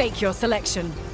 Make your selection.